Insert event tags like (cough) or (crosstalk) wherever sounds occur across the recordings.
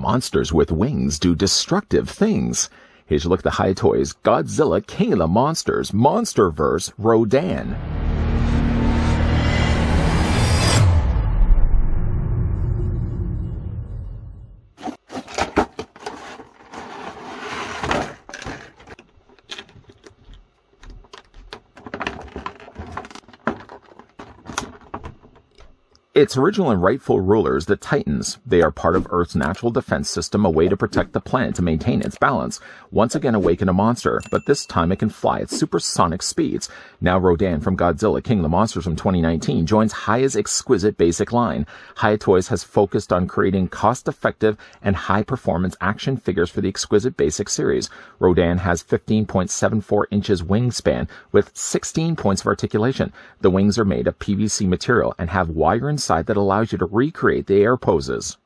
Monsters with wings do destructive things. Here's look at the Hiya Toys Godzilla King of the Monsters Monsterverse Rodan. Its original and rightful rulers, the Titans, they are part of Earth's natural defense system, a way to protect the planet to maintain its balance, once again awaken a monster, but this time it can fly at supersonic speeds. Now Rodan from Godzilla, King of the Monsters from 2019, joins Hiya's exquisite basic line. Hiya Toys has focused on creating cost-effective and high-performance action figures for the exquisite basic series. Rodan has 15.74 inches wingspan with 16 points of articulation. The wings are made of PVC material and have wire inside that allows you to recreate the air poses.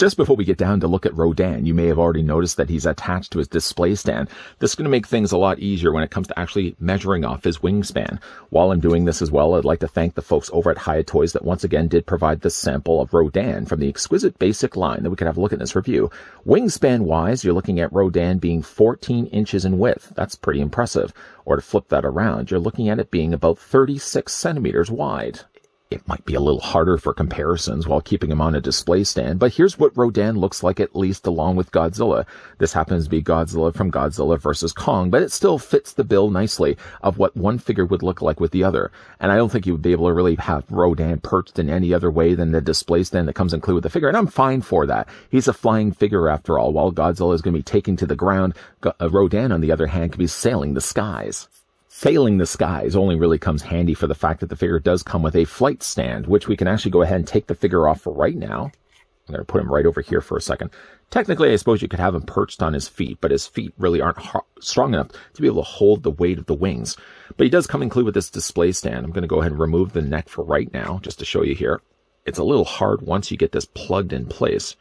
Just before we get down to look at Rodan, you may have already noticed that he's attached to his display stand. This is going to make things a lot easier when it comes to actually measuring off his wingspan. While I'm doing this as well, I'd like to thank the folks over at Hiya Toys that once again did provide this sample of Rodan from the exquisite basic line that we could have a look at in this review. Wingspan wise, you're looking at Rodan being 14 inches in width. That's pretty impressive. Or to flip that around, you're looking at it being about 36 centimeters wide it might be a little harder for comparisons while keeping him on a display stand, but here's what Rodan looks like at least along with Godzilla. This happens to be Godzilla from Godzilla vs. Kong, but it still fits the bill nicely of what one figure would look like with the other. And I don't think you would be able to really have Rodan perched in any other way than the display stand that comes included with the figure, and I'm fine for that. He's a flying figure after all, while Godzilla is going to be taking to the ground. Uh, Rodan, on the other hand, can be sailing the skies. Sailing the skies only really comes handy for the fact that the figure does come with a flight stand, which we can actually go ahead and take the figure off for right now. I'm going to put him right over here for a second. Technically, I suppose you could have him perched on his feet, but his feet really aren't strong enough to be able to hold the weight of the wings. But he does come included with this display stand. I'm going to go ahead and remove the neck for right now, just to show you here. It's a little hard once you get this plugged in place.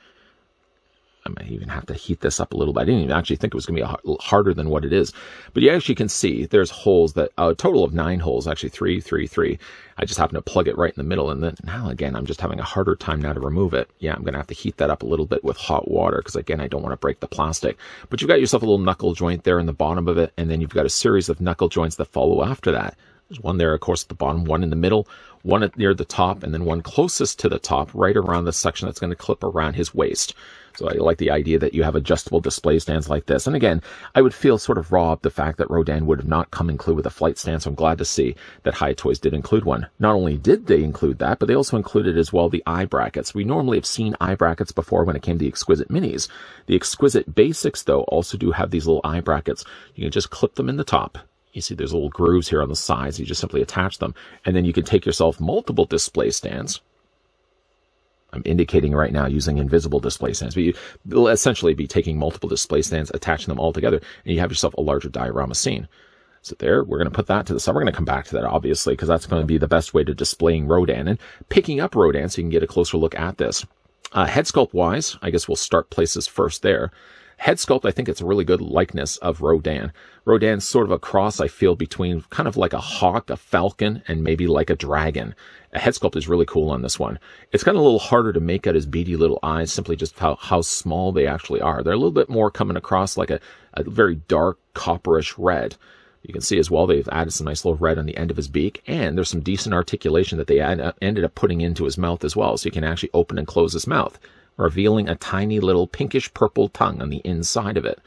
I might even have to heat this up a little bit. I didn't even actually think it was going to be a harder than what it is. But you actually can see there's holes that, a total of nine holes, actually three, three, three. I just happen to plug it right in the middle. And then now again, I'm just having a harder time now to remove it. Yeah, I'm going to have to heat that up a little bit with hot water because again, I don't want to break the plastic. But you've got yourself a little knuckle joint there in the bottom of it. And then you've got a series of knuckle joints that follow after that. There's one there, of course, at the bottom, one in the middle, one at near the top, and then one closest to the top, right around the section that's going to clip around his waist. So I like the idea that you have adjustable display stands like this. And again, I would feel sort of robbed the fact that Rodan would have not come included with a flight stand. So I'm glad to see that Hiya Toys did include one. Not only did they include that, but they also included as well the eye brackets. We normally have seen eye brackets before when it came to the exquisite minis. The exquisite basics though also do have these little eye brackets. You can just clip them in the top you see there's little grooves here on the sides. You just simply attach them. And then you can take yourself multiple display stands. I'm indicating right now using invisible display stands, but you'll essentially be taking multiple display stands, attaching them all together, and you have yourself a larger diorama scene. So there, we're going to put that to the side. We're going to come back to that, obviously, because that's going to be the best way to displaying Rodan and picking up Rodan so you can get a closer look at this. Uh, head sculpt wise, I guess we'll start places first there. Head sculpt, I think it's a really good likeness of Rodan. Rodan's sort of a cross, I feel, between kind of like a hawk, a falcon, and maybe like a dragon. A head sculpt is really cool on this one. It's kind of a little harder to make out his beady little eyes, simply just how, how small they actually are. They're a little bit more coming across like a, a very dark copperish red. You can see as well they've added some nice little red on the end of his beak, and there's some decent articulation that they add, ended up putting into his mouth as well, so you can actually open and close his mouth revealing a tiny little pinkish purple tongue on the inside of it.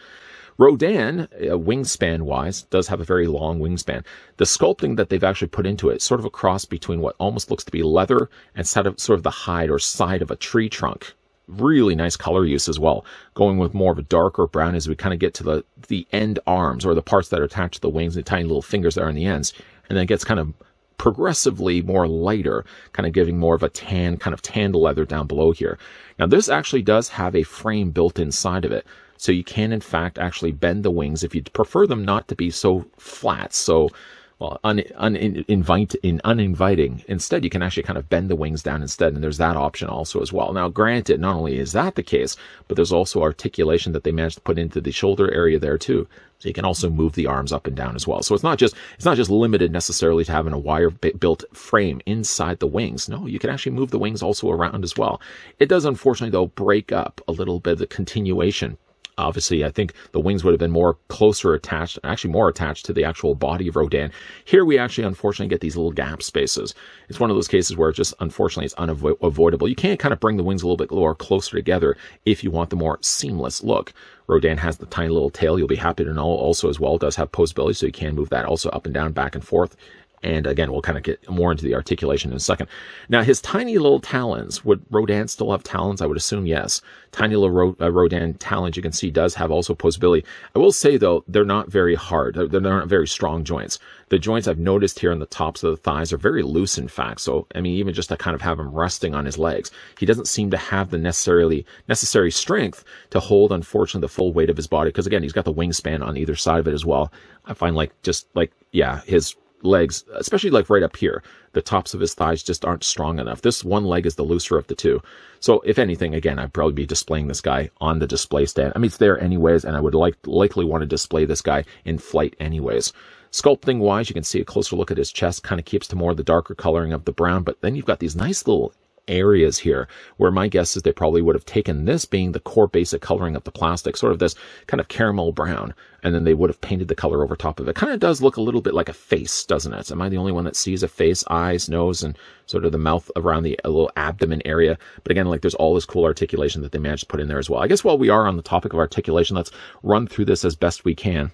Rodan, uh, wingspan wise, does have a very long wingspan. The sculpting that they've actually put into it, sort of a cross between what almost looks to be leather and sort of, sort of the hide or side of a tree trunk. Really nice color use as well, going with more of a darker brown as we kind of get to the, the end arms or the parts that are attached to the wings the tiny little fingers that are on the ends. And then it gets kind of progressively more lighter, kind of giving more of a tan, kind of tanned leather down below here. Now this actually does have a frame built inside of it. So you can in fact actually bend the wings if you prefer them not to be so flat. So well, un, un, invite, in uninviting. Instead, you can actually kind of bend the wings down instead, and there's that option also as well. Now, granted, not only is that the case, but there's also articulation that they managed to put into the shoulder area there too. So you can also move the arms up and down as well. So it's not just it's not just limited necessarily to having a wire built frame inside the wings. No, you can actually move the wings also around as well. It does unfortunately though break up a little bit of the continuation Obviously, I think the wings would have been more closer attached, actually more attached to the actual body of Rodan. Here we actually unfortunately get these little gap spaces. It's one of those cases where it just unfortunately it's unavoidable. You can't kind of bring the wings a little bit lower closer together if you want the more seamless look. Rodan has the tiny little tail. You'll be happy to know also as well does have posability, so you can move that also up and down, back and forth. And again, we'll kind of get more into the articulation in a second. Now, his tiny little talons, would Rodan still have talons? I would assume yes. Tiny little Ro- uh, Rodan talons, you can see, does have also posability. I will say, though, they're not very hard. They're, they're not very strong joints. The joints I've noticed here on the tops of the thighs are very loose, in fact. So, I mean, even just to kind of have him resting on his legs, he doesn't seem to have the necessarily necessary strength to hold, unfortunately, the full weight of his body. Because again, he's got the wingspan on either side of it as well. I find like just like yeah, his legs, especially like right up here, the tops of his thighs just aren't strong enough. This one leg is the looser of the two. So if anything, again, I'd probably be displaying this guy on the display stand. I mean, it's there anyways, and I would like likely want to display this guy in flight anyways. Sculpting wise, you can see a closer look at his chest, kind of keeps to more the darker coloring of the brown, but then you've got these nice little areas here where my guess is they probably would have taken this being the core basic coloring of the plastic, sort of this kind of caramel brown, and then they would have painted the color over top of it. Kind of does look a little bit like a face, doesn't it? Am I the only one that sees a face, eyes, nose, and sort of the mouth around the little abdomen area? But again, like there's all this cool articulation that they managed to put in there as well. I guess while we are on the topic of articulation, let's run through this as best we can.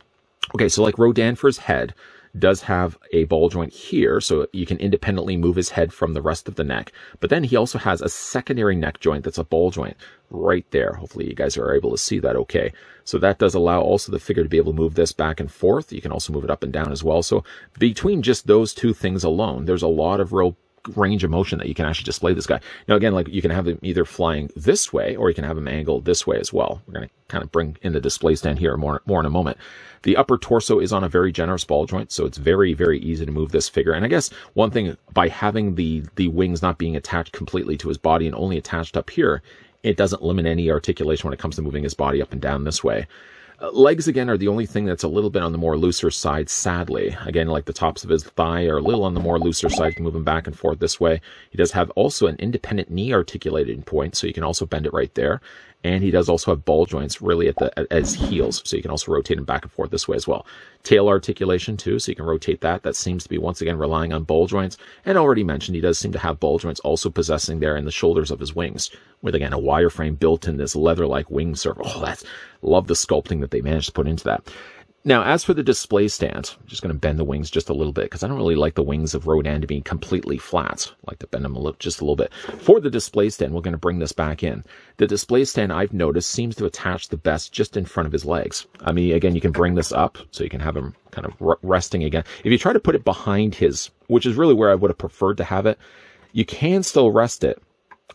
Okay, so like Rodan for his head, does have a ball joint here, so you can independently move his head from the rest of the neck. But then he also has a secondary neck joint that's a ball joint right there. Hopefully you guys are able to see that okay. So that does allow also the figure to be able to move this back and forth. You can also move it up and down as well. So between just those two things alone, there's a lot of real range of motion that you can actually display this guy. Now, again, like you can have him either flying this way or you can have him angled this way as well. We're going to kind of bring in the display stand here more, more in a moment. The upper torso is on a very generous ball joint, so it's very, very easy to move this figure. And I guess one thing by having the, the wings not being attached completely to his body and only attached up here, it doesn't limit any articulation when it comes to moving his body up and down this way. Uh, legs again are the only thing that's a little bit on the more looser side, sadly. Again, like the tops of his thigh are a little on the more looser side. You can move him back and forth this way. He does have also an independent knee articulating point, so you can also bend it right there and he does also have ball joints really at the as heels, so you can also rotate him back and forth this way as well. Tail articulation too, so you can rotate that. That seems to be once again relying on ball joints, and already mentioned he does seem to have ball joints also possessing there in the shoulders of his wings, with again a wireframe built in this leather-like wing circle. Oh, that's love the sculpting that they managed to put into that. Now, as for the display stand, I'm just going to bend the wings just a little bit because I don't really like the wings of Rodan to be completely flat. I like to bend them a little, just a little bit. For the display stand, we're going to bring this back in. The display stand I've noticed seems to attach the best just in front of his legs. I mean, again, you can bring this up so you can have him kind of resting again. If you try to put it behind his, which is really where I would have preferred to have it, you can still rest it,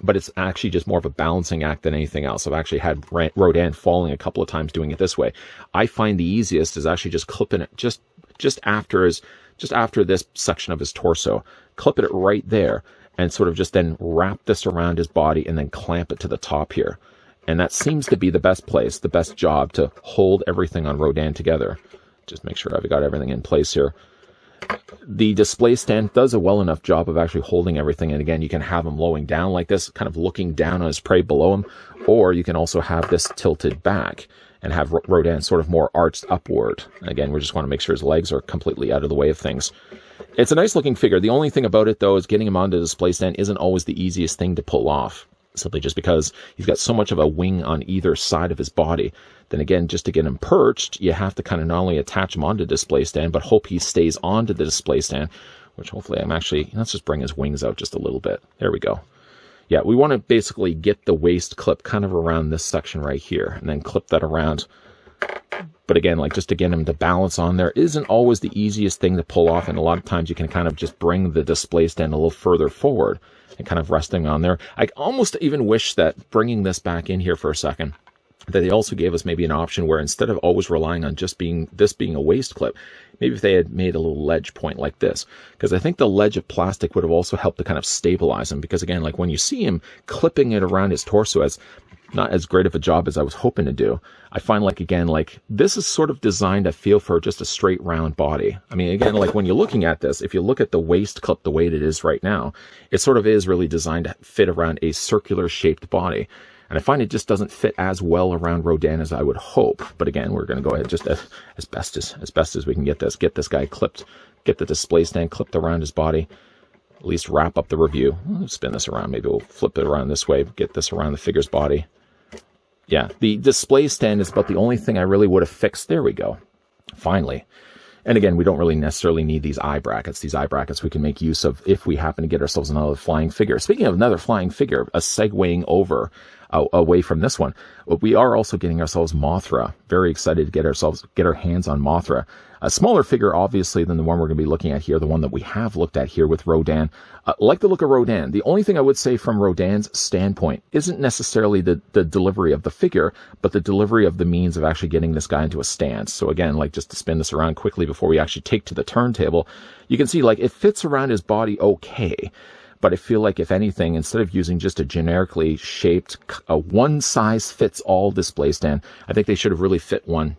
but it's actually just more of a balancing act than anything else. I've actually had Rodan falling a couple of times doing it this way. I find the easiest is actually just clipping it just just after his just after this section of his torso, clip it right there, and sort of just then wrap this around his body and then clamp it to the top here. And that seems to be the best place, the best job to hold everything on Rodan together. Just make sure I've got everything in place here the display stand does a well enough job of actually holding everything. And again, you can have him lowing down like this, kind of looking down on his prey below him, or you can also have this tilted back and have Rodan sort of more arched upward. Again, we just want to make sure his legs are completely out of the way of things. It's a nice looking figure. The only thing about it though is getting him onto the display stand isn't always the easiest thing to pull off simply just because he's got so much of a wing on either side of his body. Then again, just to get him perched, you have to kind of not only attach him onto the display stand, but hope he stays onto the display stand, which hopefully I'm actually, let's just bring his wings out just a little bit. There we go. Yeah, we want to basically get the waist clip kind of around this section right here, and then clip that around. But again, like just to get him to balance on there isn't always the easiest thing to pull off, and a lot of times you can kind of just bring the display stand a little further forward and kind of resting on there. I almost even wish that bringing this back in here for a second, that they also gave us maybe an option where instead of always relying on just being this being a waist clip, maybe if they had made a little ledge point like this, because I think the ledge of plastic would have also helped to kind of stabilize him. Because again, like when you see him clipping it around his torso as not as great of a job as I was hoping to do. I find like again, like this is sort of designed, I feel, for just a straight round body. I mean, again, like when you're looking at this, if you look at the waist clip the way it is right now, it sort of is really designed to fit around a circular shaped body. And I find it just doesn't fit as well around Rodan as I would hope. But again, we're going to go ahead just as, as best as, as best as we can get this, get this guy clipped, get the display stand clipped around his body at least wrap up the review. spin this around. Maybe we'll flip it around this way, get this around the figure's body. Yeah, the display stand is about the only thing I really would have fixed. There we go. Finally. And again, we don't really necessarily need these eye brackets. These eye brackets we can make use of if we happen to get ourselves another flying figure. Speaking of another flying figure, a segueing over away from this one, But we are also getting ourselves Mothra. Very excited to get ourselves get our hands on Mothra. A smaller figure, obviously, than the one we're going to be looking at here, the one that we have looked at here with Rodan. Uh, like the look of Rodan. The only thing I would say from Rodan's standpoint isn't necessarily the, the delivery of the figure, but the delivery of the means of actually getting this guy into a stance. So again, like just to spin this around quickly before we actually take to the turntable, you can see like it fits around his body okay but I feel like if anything, instead of using just a generically shaped, a one size fits all display stand, I think they should have really fit one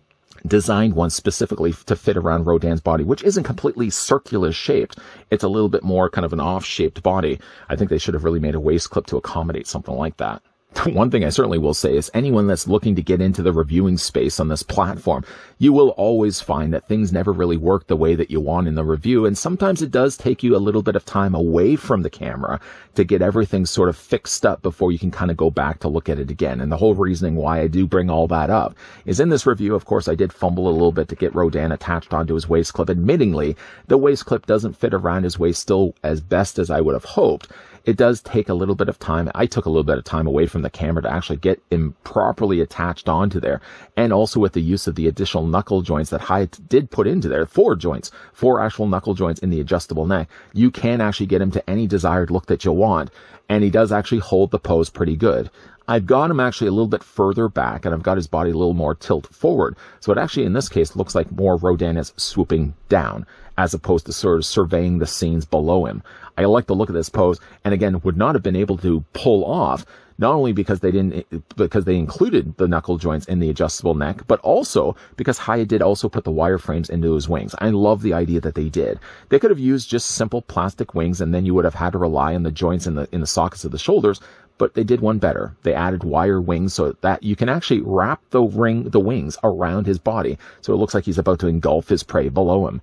designed one specifically to fit around Rodan's body, which isn't completely circular shaped. It's a little bit more kind of an off shaped body. I think they should have really made a waist clip to accommodate something like that. (laughs) One thing I certainly will say is anyone that's looking to get into the reviewing space on this platform, you will always find that things never really work the way that you want in the review. And sometimes it does take you a little bit of time away from the camera to get everything sort of fixed up before you can kind of go back to look at it again. And the whole reasoning why I do bring all that up is in this review, of course, I did fumble a little bit to get Rodan attached onto his waist clip. Admittingly, the waist clip doesn't fit around his waist still as best as I would have hoped it does take a little bit of time. I took a little bit of time away from the camera to actually get him properly attached onto there. And also with the use of the additional knuckle joints that Hiya did put into there, four joints, four actual knuckle joints in the adjustable neck, you can actually get him to any desired look that you want. And he does actually hold the pose pretty good. I've got him actually a little bit further back and I've got his body a little more tilt forward. So it actually, in this case, looks like more Rodan is swooping down as opposed to sort of surveying the scenes below him. I like the look of this pose and again would not have been able to pull off not only because they didn't because they included the knuckle joints in the adjustable neck, but also because Hiya did also put the wireframes into his wings. I love the idea that they did. They could have used just simple plastic wings and then you would have had to rely on the joints in the in the sockets of the shoulders, but they did one better. They added wire wings so that you can actually wrap the ring, the wings around his body. So it looks like he's about to engulf his prey below him.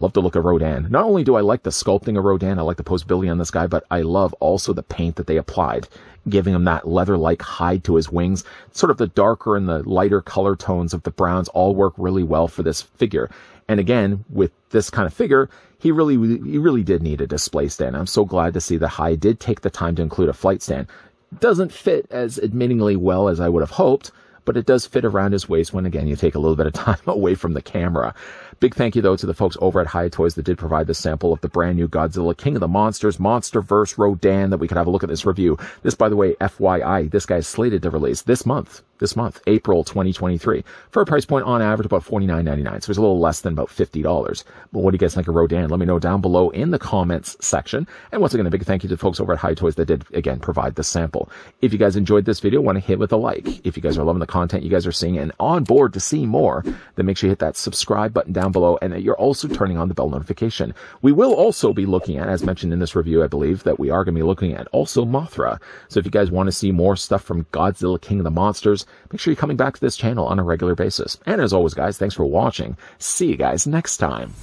Love the look of Rodan. Not only do I like the sculpting of Rodan, I like the posability on this guy, but I love also the paint that they applied, giving him that leather-like hide to his wings. Sort of the darker and the lighter color tones of the browns all work really well for this figure. And again, with this kind of figure, he really, he really did need a display stand. I'm so glad to see that Hiya did take the time to include a flight stand doesn't fit as admittingly well as I would have hoped, but it does fit around his waist when again you take a little bit of time (laughs) away from the camera. Big thank you though to the folks over at Hiya Toys that did provide the sample of the brand new Godzilla King of the Monsters Monsterverse Rodan that we could have a look at this review. This, by the way, FYI, this guy is slated to release this month this month, April 2023, for a price point on average about $49.99. So it's a little less than about $50. But what do you guys think of Rodan? Let me know down below in the comments section. And once again, a big thank you to the folks over at Hiya Toys that did, again, provide the sample. If you guys enjoyed this video, want to hit with a like. If you guys are loving the content you guys are seeing and on board to see more, then make sure you hit that subscribe button down below and that you're also turning on the bell notification. We will also be looking at, as mentioned in this review, I believe, that we are going to be looking at also Mothra. So if you guys want to see more stuff from Godzilla King of the Monsters, make sure you're coming back to this channel on a regular basis. And as always, guys, thanks for watching. See you guys next time.